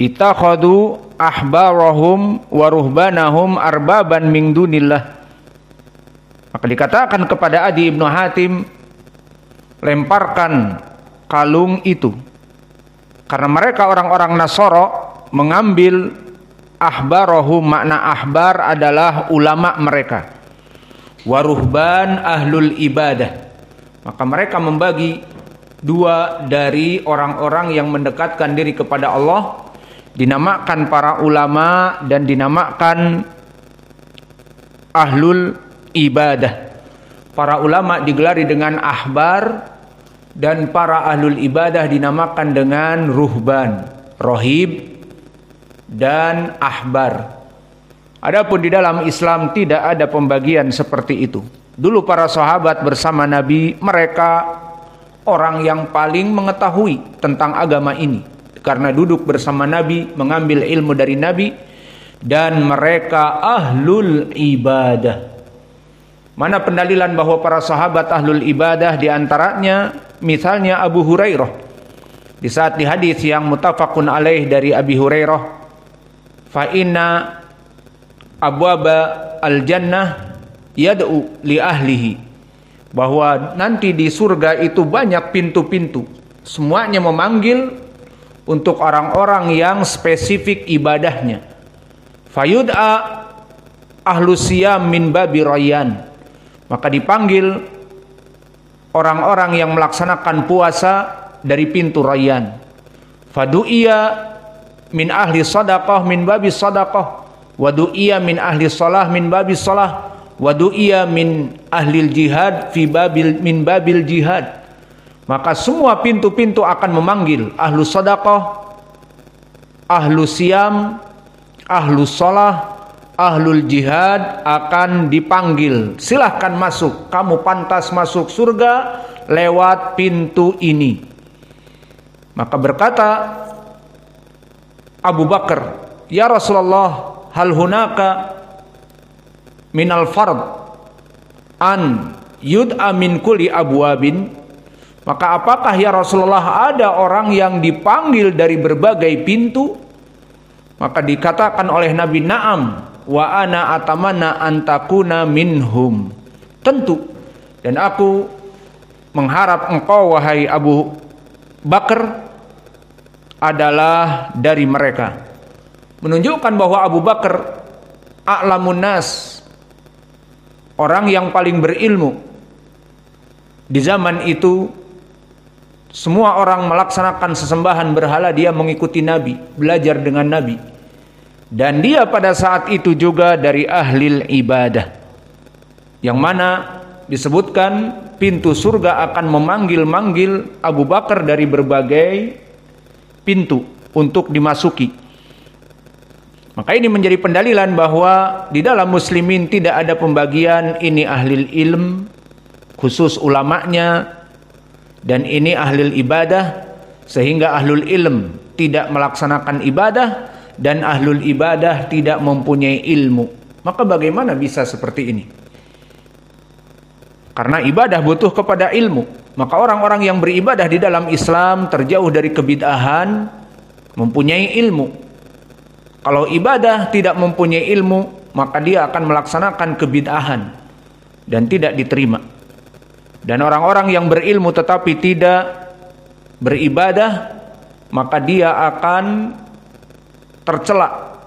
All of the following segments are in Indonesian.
Itakhadu ahbarahum wa ruhbanahum arbaban min dunillah. Maka dikatakan kepada Adi Ibnu Hatim, lemparkan kalung itu. Karena mereka orang-orang Nasoro mengambil ahbarahum makna ahbar adalah ulama mereka. Waruhban ahlul ibadah. Maka mereka membagi dua dari orang-orang yang mendekatkan diri kepada Allah dinamakan para ulama dan dinamakan ahlul ibadah. Para ulama digelari dengan ahbar dan para ahlul ibadah dinamakan dengan ruhban, rohib dan ahbar. Adapun di dalam Islam tidak ada pembagian seperti itu. Dulu para sahabat bersama Nabi, mereka orang yang paling mengetahui tentang agama ini karena duduk bersama Nabi, mengambil ilmu dari Nabi dan mereka ahlul ibadah. Mana pendalilan bahwa para sahabat ahlul ibadah di antaranya misalnya Abu Hurairah. Di saat di hadis yang mutafakun alaih dari Abi Hurairah, fa inna abwaba al jannah yad'u li ahlihi. Bahwa nanti di surga itu banyak pintu-pintu. Semuanya memanggil untuk orang-orang yang spesifik ibadahnya. Fayud'a ahlu siyam min babi rayyan maka dipanggil orang-orang yang melaksanakan puasa dari pintu rayyan. Fadu'iya min ahli sadaqah min babi sadaqah. Wadu'iya min ahli salah min babi salah. Wadu'iya min ahli jihad fi babil min babil jihad. Maka semua pintu-pintu akan memanggil ahlu sadaqah, ahlu siam, ahlu salah, ahlul jihad akan dipanggil. Silahkan masuk, kamu pantas masuk surga lewat pintu ini. Maka berkata Abu Bakar, Ya Rasulullah, hal hunaka minal fard an yud'a min kulli abwabin maka apakah ya Rasulullah ada orang yang dipanggil dari berbagai pintu? Maka dikatakan oleh Nabi Naam wa ana atamana antakuna minhum. Tentu. Dan aku mengharap engkau wahai Abu Bakar adalah dari mereka. Menunjukkan bahwa Abu Bakar a'lamun nas orang yang paling berilmu. Di zaman itu semua orang melaksanakan sesembahan berhala dia mengikuti Nabi belajar dengan Nabi. Dan dia pada saat itu juga dari ahli ibadah yang mana disebutkan pintu surga akan memanggil-manggil Abu Bakar dari berbagai pintu untuk dimasuki. Maka ini menjadi pendalilan bahwa di dalam muslimin tidak ada pembagian ini ahli ilm khusus ulamanya dan ini ahli ibadah sehingga ahlul ilm tidak melaksanakan ibadah dan ahlul ibadah tidak mempunyai ilmu. Maka bagaimana bisa seperti ini? Karena ibadah butuh kepada ilmu. Maka orang-orang yang beribadah di dalam Islam terjauh dari kebid'ahan, mempunyai ilmu. Kalau ibadah tidak mempunyai ilmu, maka dia akan melaksanakan kebid'ahan dan tidak diterima. Dan orang-orang yang berilmu tetapi tidak beribadah, maka dia akan tercela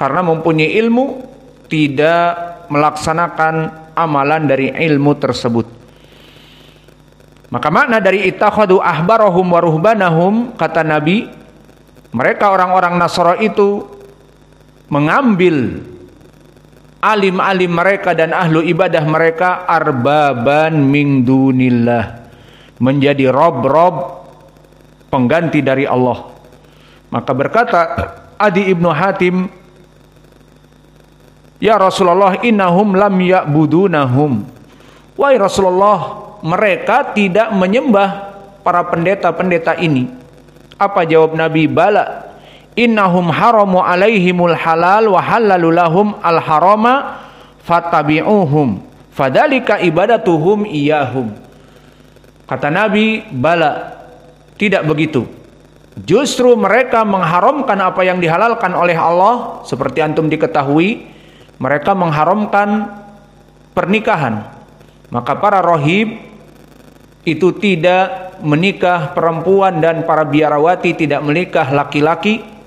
karena mempunyai ilmu tidak melaksanakan amalan dari ilmu tersebut. Maka makna dari ittakhadu ahbarahum wa ruhbanahum kata Nabi mereka orang-orang Nasara itu mengambil alim-alim mereka dan ahlu ibadah mereka arbaban min dunillah. Menjadi rob-rob pengganti dari Allah. Maka berkata Adi ibnu Hatim Ya Rasulullah innahum lam ya'budunahum. Wahai Rasulullah mereka tidak menyembah para pendeta-pendeta ini. Apa jawab Nabi? Bala Innahum haramu alaihimul halal wa halalu lahum fattabi'uhum. Fadalika ibadatuhum iyahum. Kata Nabi Bala tidak begitu. Justru mereka mengharamkan apa yang dihalalkan oleh Allah seperti antum diketahui mereka mengharamkan pernikahan. Maka para rohib itu tidak menikah perempuan dan para biarawati tidak menikah laki-laki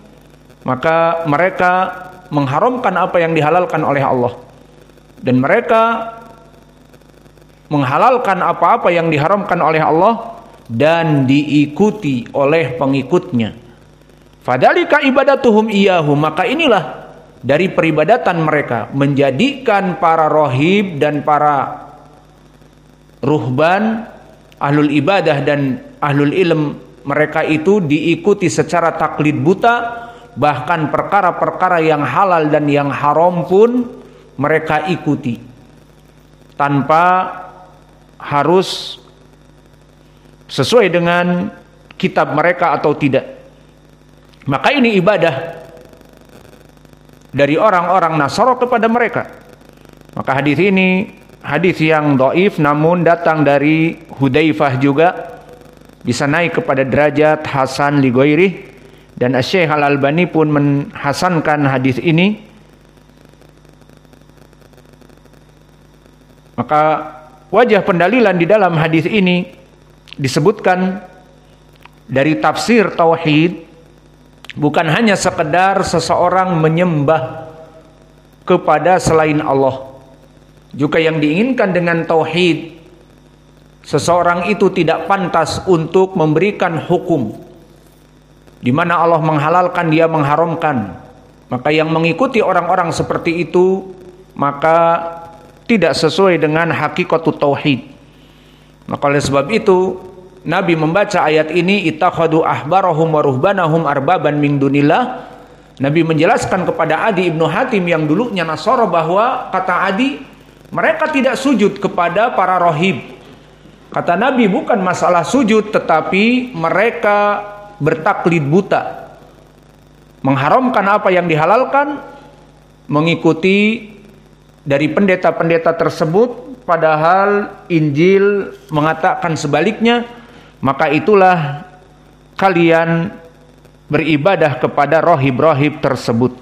maka mereka mengharamkan apa yang dihalalkan oleh Allah dan mereka menghalalkan apa-apa yang diharamkan oleh Allah dan diikuti oleh pengikutnya. Fadalika ibadatuhum iyahu maka inilah dari peribadatan mereka menjadikan para rohib dan para ruhban ahlul ibadah dan ahlul ilm mereka itu diikuti secara taklid buta bahkan perkara-perkara yang halal dan yang haram pun mereka ikuti tanpa harus sesuai dengan kitab mereka atau tidak. Maka ini ibadah dari orang-orang Nasoro kepada mereka. Maka hadis ini hadis yang doif namun datang dari Hudaifah juga bisa naik kepada derajat Hasan Ligoiri dan Syekh Al Albani pun menhasankan hadis ini. Maka Wajah pendalilan di dalam hadis ini disebutkan dari tafsir tauhid bukan hanya sekedar seseorang menyembah kepada selain Allah. Juga yang diinginkan dengan tauhid seseorang itu tidak pantas untuk memberikan hukum di mana Allah menghalalkan dia mengharamkan. Maka yang mengikuti orang-orang seperti itu maka tidak sesuai dengan hakikat tauhid. Maka oleh sebab itu Nabi membaca ayat ini ittakhadu ahbarahum wa ruhbanahum arbaban min dunillah. Nabi menjelaskan kepada Adi Ibnu Hatim yang dulunya Nasoro bahwa kata Adi mereka tidak sujud kepada para rohib. Kata Nabi bukan masalah sujud tetapi mereka bertaklid buta. Mengharamkan apa yang dihalalkan, mengikuti dari pendeta-pendeta tersebut padahal Injil mengatakan sebaliknya maka itulah kalian beribadah kepada rohib-rohib tersebut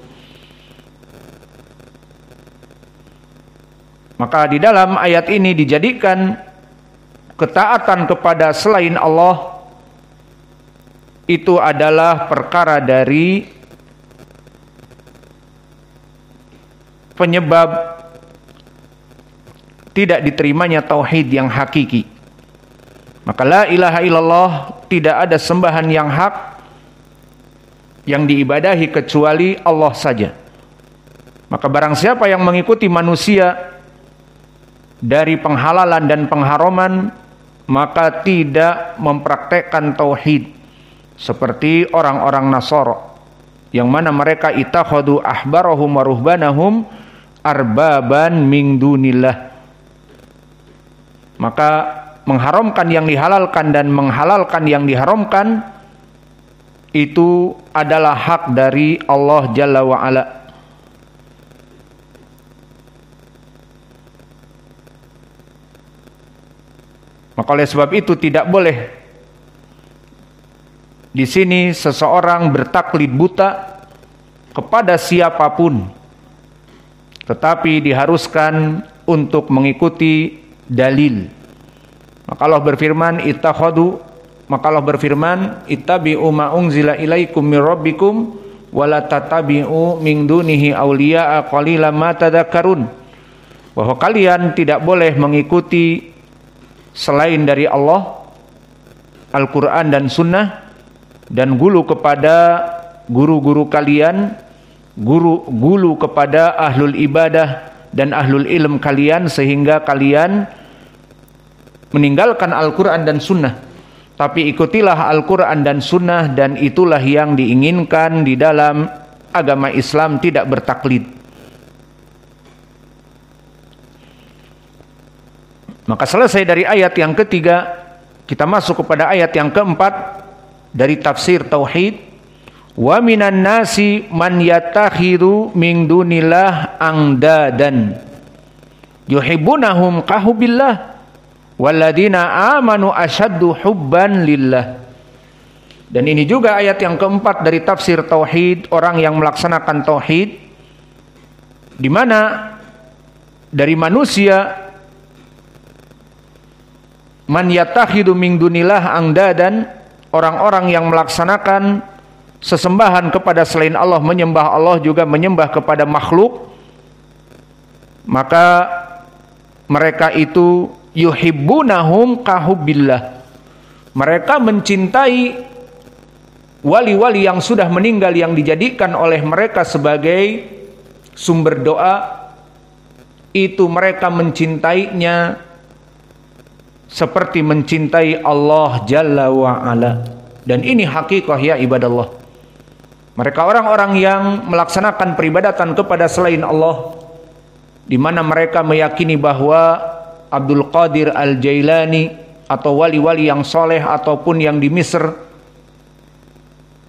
maka di dalam ayat ini dijadikan ketaatan kepada selain Allah itu adalah perkara dari penyebab tidak diterimanya tauhid yang hakiki. Maka la ilaha illallah tidak ada sembahan yang hak yang diibadahi kecuali Allah saja. Maka barang siapa yang mengikuti manusia dari penghalalan dan pengharaman maka tidak mempraktekkan tauhid seperti orang-orang Nasara yang mana mereka itakhadu ahbarahum wa ruhbanahum arbaban min dunillah maka mengharamkan yang dihalalkan dan menghalalkan yang diharamkan itu adalah hak dari Allah Jalla wa ala. Maka oleh sebab itu tidak boleh di sini seseorang bertaklid buta kepada siapa pun tetapi diharuskan untuk mengikuti dalil. Maka Allah berfirman ittakhadu maka Allah berfirman ittabi'u ma unzila ilaikum mir rabbikum wala tatabi'u min dunihi awliya'a qalilan ma tadhakkarun. Bahwa kalian tidak boleh mengikuti selain dari Allah Al-Qur'an dan sunnah dan gulu kepada guru-guru kalian guru gulu kepada ahlul ibadah dan ahlul ilm kalian sehingga kalian meninggalkan Al-Quran dan Sunnah. Tapi ikutilah Al-Quran dan Sunnah dan itulah yang diinginkan di dalam agama Islam tidak bertaklid. Maka selesai dari ayat yang ketiga, kita masuk kepada ayat yang keempat dari tafsir Tauhid. Wa minan nasi man yatakhidu min dunillah angdadan yuhibbunahum kahubillah Walladina amanu asyaddu hubban lillah. Dan ini juga ayat yang keempat dari tafsir tauhid, orang yang melaksanakan tauhid di mana dari manusia man yatakhidu min dunillah angdadan orang-orang yang melaksanakan sesembahan kepada selain Allah menyembah Allah juga menyembah kepada makhluk maka mereka itu yuhibbunahum kahubbillah mereka mencintai wali-wali yang sudah meninggal yang dijadikan oleh mereka sebagai sumber doa. Itu mereka mencintainya seperti mencintai Allah Jalla wa ala. Dan ini hakikah ya ibadallah. Mereka orang-orang yang melaksanakan peribadatan kepada selain Allah di mana mereka meyakini bahwa Abdul Qadir Al-Jailani atau wali-wali yang soleh ataupun yang di Mesir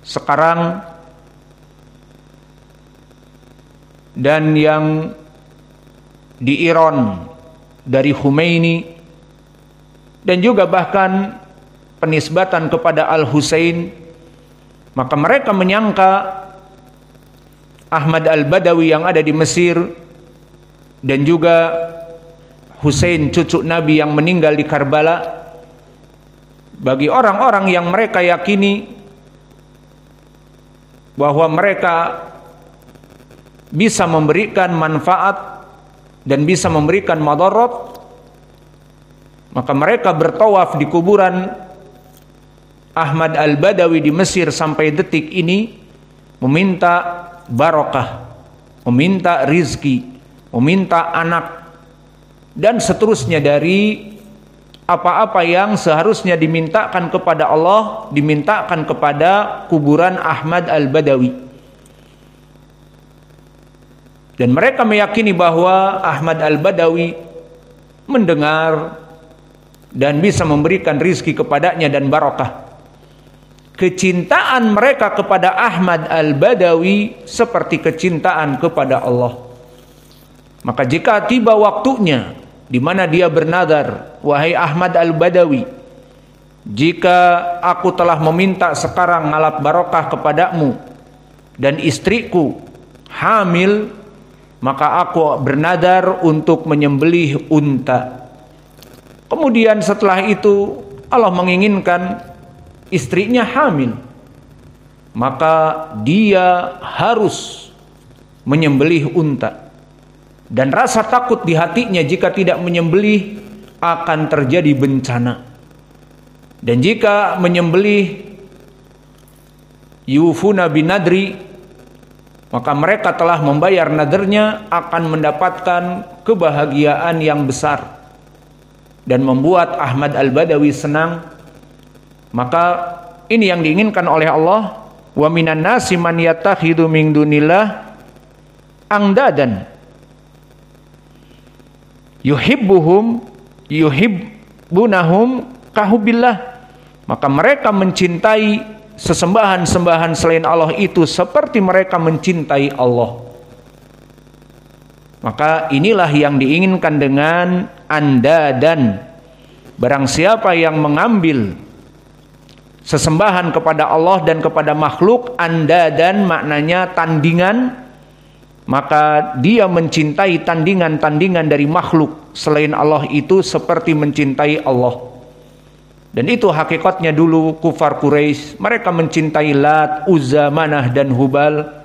sekarang dan yang di Iran dari Khomeini dan juga bahkan penisbatan kepada Al Husain maka mereka menyangka Ahmad Al Badawi yang ada di Mesir dan juga Husain cucu Nabi yang meninggal di Karbala. Bagi orang-orang yang mereka yakini bahwa mereka bisa memberikan manfaat dan bisa memberikan madarat maka mereka bertawaf di kuburan Ahmad Al-Badawi di Mesir sampai detik ini meminta barokah, meminta rizki, meminta anak dan seterusnya dari apa-apa yang seharusnya dimintakan kepada Allah dimintakan kepada kuburan Ahmad Al-Badawi. Dan mereka meyakini bahwa Ahmad Al-Badawi mendengar dan bisa memberikan rizki kepadanya dan barokah kecintaan mereka kepada Ahmad Al-Badawi seperti kecintaan kepada Allah maka jika tiba waktunya di mana dia bernadar, wahai Ahmad Al-Badawi, jika aku telah meminta sekarang ngalap barokah kepadamu dan istriku hamil, maka aku bernadar untuk menyembelih unta. Kemudian setelah itu Allah menginginkan istrinya hamil. Maka dia harus menyembelih unta dan rasa takut di hatinya jika tidak menyembelih akan terjadi bencana. Dan jika menyembelih yufuna binadri maka mereka telah membayar nadernya akan mendapatkan kebahagiaan yang besar dan membuat Ahmad Al-Badawi senang maka ini yang diinginkan oleh Allah wa minan nasi man yattakhidhu min dunillah angdadan yuhibbuhum yuhibbunahum kahubillah. Maka mereka mencintai sesembahan-sembahan selain Allah itu seperti mereka mencintai Allah. Maka inilah yang diinginkan dengan anda dan barang siapa yang mengambil sesembahan kepada Allah dan kepada makhluk anda dan maknanya tandingan maka dia mencintai tandingan-tandingan dari makhluk selain Allah itu seperti mencintai Allah. Dan itu hakikatnya dulu kufar Quraisy, mereka mencintai Lat, Uzza, Manah dan Hubal.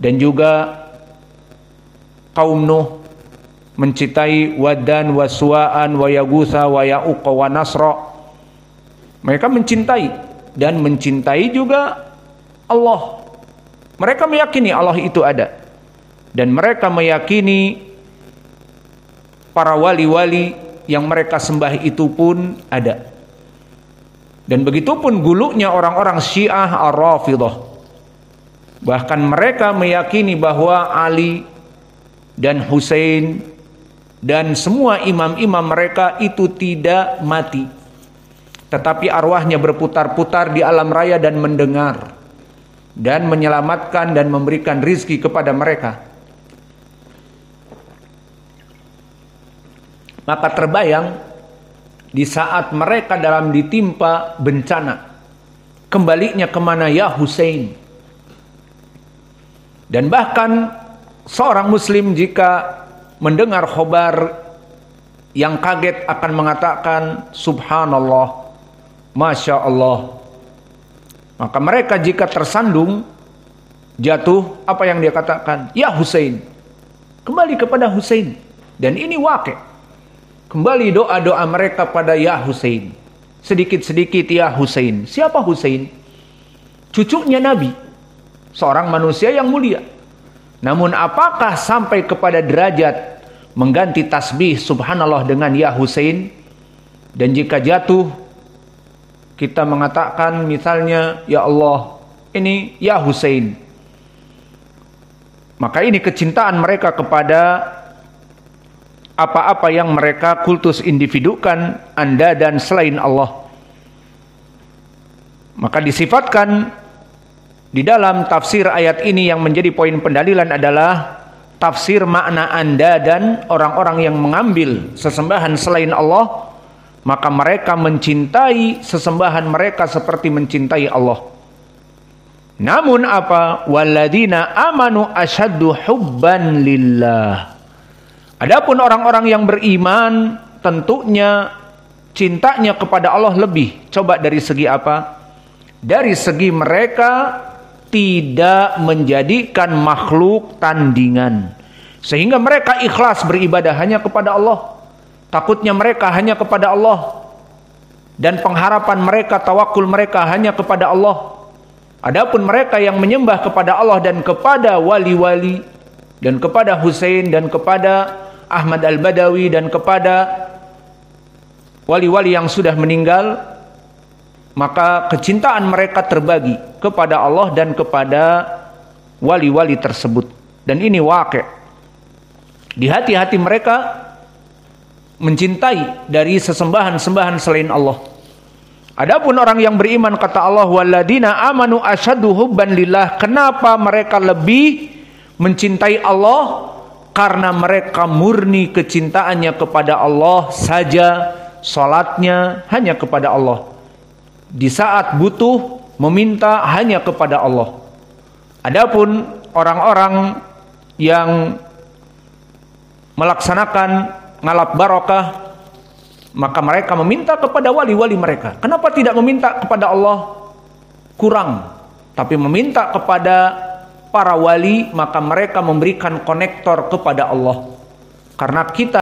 Dan juga kaum Nuh mencintai Wadan, Waswaan, Wayagutha, Wayauqa, wa Nasra. Mereka mencintai dan mencintai juga Allah. Mereka meyakini Allah itu ada dan mereka meyakini para wali-wali yang mereka sembah itu pun ada. Dan begitu pun gulunya orang-orang Syiah Ar-Rafidah. Bahkan mereka meyakini bahwa Ali dan Hussein dan semua imam-imam mereka itu tidak mati. Tetapi arwahnya berputar-putar di alam raya dan mendengar dan menyelamatkan dan memberikan rizki kepada mereka. Maka terbayang di saat mereka dalam ditimpa bencana kembalinya ke mana ya Hussein. Dan bahkan seorang muslim jika mendengar khobar yang kaget akan mengatakan subhanallah, masya Allah. Maka mereka jika tersandung jatuh apa yang dia katakan? Ya Hussein. Kembali kepada Hussein. Dan ini wakil. Kembali doa-doa mereka pada Ya Hussein. Sedikit-sedikit Ya Hussein. Siapa Hussein? Cucunya Nabi. Seorang manusia yang mulia. Namun apakah sampai kepada derajat mengganti tasbih subhanallah dengan Ya Hussein? Dan jika jatuh kita mengatakan misalnya Ya Allah ini Ya Hussein. Maka ini kecintaan mereka kepada apa-apa yang mereka kultus individukan anda dan selain Allah. Maka disifatkan di dalam tafsir ayat ini yang menjadi poin pendalilan adalah tafsir makna anda dan orang-orang yang mengambil sesembahan selain Allah maka mereka mencintai sesembahan mereka seperti mencintai Allah. Namun apa? Waladina amanu asyaddu hubban lillah. Adapun orang-orang yang beriman tentunya cintanya kepada Allah lebih. Coba dari segi apa? Dari segi mereka tidak menjadikan makhluk tandingan. Sehingga mereka ikhlas beribadah hanya kepada Allah. Takutnya mereka hanya kepada Allah. Dan pengharapan mereka, tawakul mereka hanya kepada Allah. Adapun mereka yang menyembah kepada Allah dan kepada wali-wali dan kepada Hussein dan kepada Ahmad Al-Badawi dan kepada wali-wali yang sudah meninggal maka kecintaan mereka terbagi kepada Allah dan kepada wali-wali tersebut. Dan ini wakil di hati-hati mereka mencintai dari sesembahan-sembahan selain Allah. Adapun orang yang beriman kata Allah waladina amanu asyaddu hubban lillah. Kenapa mereka lebih mencintai Allah? Karena mereka murni kecintaannya kepada Allah saja salatnya hanya kepada Allah di saat butuh meminta hanya kepada Allah. Adapun orang-orang yang melaksanakan ngalap barokah maka mereka meminta kepada wali-wali mereka. Kenapa tidak meminta kepada Allah? Kurang. Tapi meminta kepada para wali maka mereka memberikan konektor kepada Allah. Karena kita